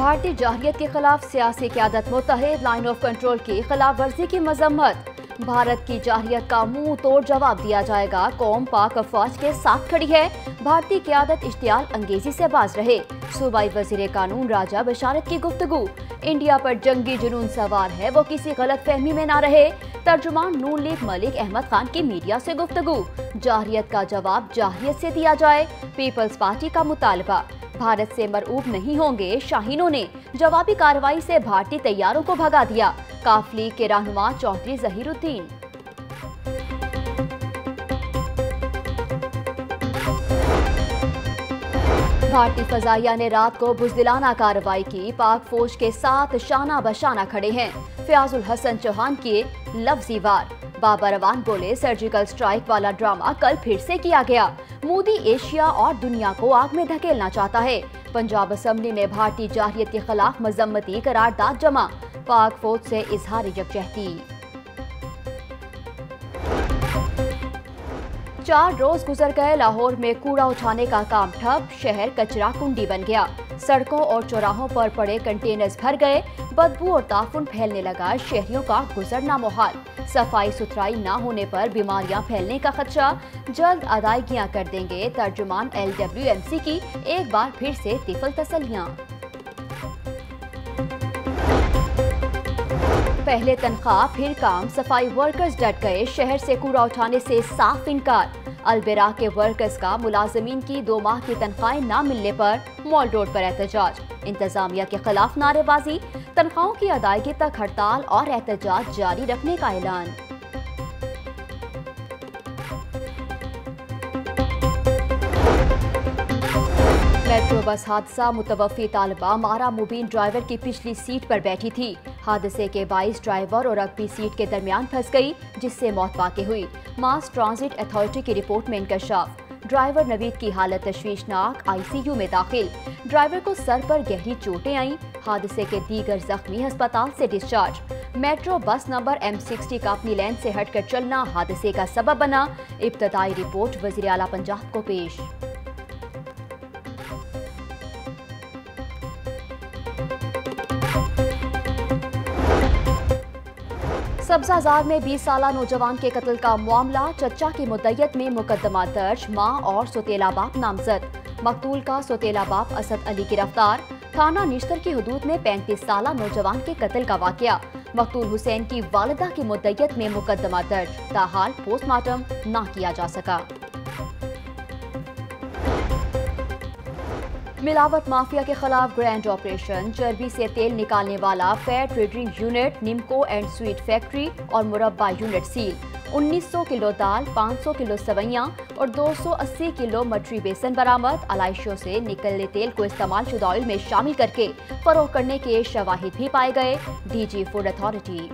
भारतीय जाहियत के खिलाफ सियासी क्यादत मुतहद लाइन ऑफ़ कंट्रोल की खिलाफ वर्जी की मजम्मत। भारत की जाहियत का मुँह तोड़ जवाब दिया जाएगा। कौम पाक अफवाज के साथ खड़ी है। भारतीय क्यादत इश्तियाल अंगेजी से बाज रहे। सूबाई वज़ीर कानून राजा बशारत की गुफ्तगु। इंडिया पर जंगी जुनून सवार है, वो किसी गलत फहमी में ना रहे। तर्जुमान नून लीग मलिक अहमद खान की मीडिया से गुफ्तगु। जाहियत का जवाब जाहियत से दिया जाए। पीपल्स पार्टी का मुतालबा। भारत से मरऊब नहीं होंगे शाहीनों ने। जवाबी कार्रवाई से भारतीय तैयारों को भगा दिया। काफली के रहनुमा चौधरी जहीरुद्दीन। भारतीय फजाइया ने रात को बुजदिलाना कार्रवाई की। पाक फौज के साथ शाना बशाना खड़े हैं। फयाजुल हसन चौहान के लफ्जी वार। बाबा रवान बोले, सर्जिकल स्ट्राइक वाला ड्रामा कल फिर से किया गया। मोदी एशिया और दुनिया को आग में धकेलना चाहता है। पंजाब असम्बली में भारतीय जाहियत के खिलाफ मजम्मती करारदाद जमा। पाक फौज से इजहार यकजहती चार रोज गुजर गए, लाहौर में कूड़ा उठाने का काम ठप, शहर कचरा कुंडी बन गया। सड़कों और चौराहों पर पड़े कंटेनर्स भर गए, बदबू और ताफुन फैलने लगा, शहरियों का गुजरना मुहाल। सफ़ाई सुथराई न होने पर बीमारियाँ फैलने का खदशा जल्द अदायगियाँ कर देंगे तर्जुमान एलडब्ल्यूएमसी की, एक बार फिर से तिफल तसलियाँ पहले तनख्वाह, फिर काम। सफ़ाई वर्कर्स डट गए। शहर से कूड़ा उठाने से साफ़ इनकार। अलबेरा के वर्कर्स का मुलाजमीन की दो माह की तनख्वाहें न मिलने पर मॉल रोड पर एहतजाज। इंतजामिया के खिलाफ नारेबाजी। तनख्वाहों की अदायगी तक हड़ताल और एहतजाज जारी रखने का ऐलान। मेट्रो बस हादसा मुतवफ़ी तालबा, मारा मुबीन ड्राइवर की पिछली सीट पर बैठी थी। हादसे के बाईस ड्राइवर और अगबी सीट के दरमियान फंस गई, जिससे मौत वाक़ हुई। मास ट्रांजिट अथॉरिटी की रिपोर्ट में इंकशाफ ड्राइवर नवीद की हालत तशवीशनाक, आईसीयू में दाखिल। ड्राइवर को सर पर गहरी चोटें आईं। हादसे के दीगर जख्मी अस्पताल से discharge. Metro bus number M sixty का अपनी लाइन से हटकर चलना हादसे का सबब बना। इब्तदाई रिपोर्ट वज़ीर अला पंजाब को पेश। सब्जाजार में 20 साल नौजवान के कत्ल का मामला, चचा की मुद्दत में मुकदमा दर्ज, माँ और सोतेला बाप नामजद। मकतूल का सोतेला बाप असद अली गिरफ़्तार। थाना निश्तर की हदूद में 35 साल नौजवान के कत्ल का वाकया। मकतूल हुसैन की वालदा की मुद्दत में मुकदमा दर्ज। ताहाल पोस्टमार्टम न किया जा सका। मिलावट माफिया के खिलाफ ग्रैंड ऑपरेशन चर्बी से तेल निकालने वाला fair trading unit nimko and sweet factory और मुरब्बा यूनिट सील 1900 किलो दाल 500 किलो सवैयां और 280 किलो मटरी बेसन बरामद। अलाइशों से निकलने तेल को इस्तेमाल शुदा ऑयल में शामिल करके फरोख करने के शवाहिद भी पाए गए। डीजी फ़ूड अथॉरिटी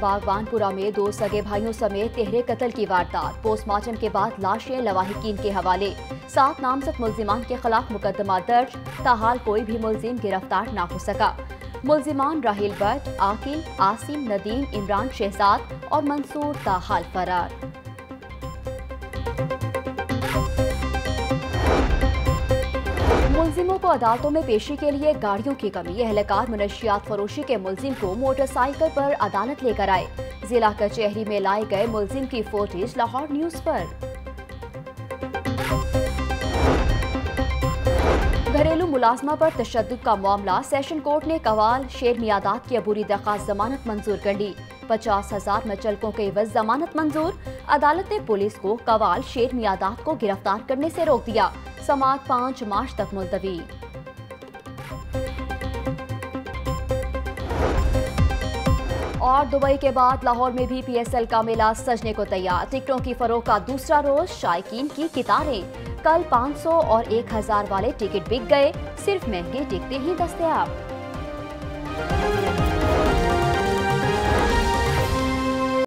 बागवानपुरा में दो सगे भाइयों समेत तेहरे कत्ल की वारदात। पोस्टमार्टम के बाद लाशें लवाहिकीन के हवाले। सात नामजद मुलजिमान के खिलाफ मुकदमा दर्ज। ताहाल कोई भी मुलजिम गिरफ़्तार न हो सका। मुलजिमान राहिल बट आकिल, आसिम, नदीम, इमरान, शहजाद और मंसूर ताहाल फरार। मुलजिमों को अदालतों में पेशी के लिए गाड़ियों की कमी। एहलकार मनशियात फरोशी के मुलजिम को मोटरसाइकिल पर अदालत लेकर आए। जिला कचहरी में लाए गए मुलजिम की फोटेज लाहौर न्यूज़ पर। घरेलू मुलाजमा पर तशद का मामला। सेशन कोर्ट ने कवाल, शेर मियादात की अबूरी दरखास्त जमानत मंजूर कर ली। पचास हज़ार मचलकों के एवज जमानत मंजूर। अदालत ने पुलिस को कवाल, शेर मियादात को गिरफ़्तार करने से रोक दिया। समात पाँच मार्च तक मुलतवी। और दुबई के बाद लाहौर में भी पीएसएल का मेला सजने को तैयार। टिकटों की फरोख का दूसरा रोज, शायकीन की कितारें। कल 500 और 1000 वाले टिकट बिक गए। सिर्फ़ महँगे टिकटें ही दस्तयाब।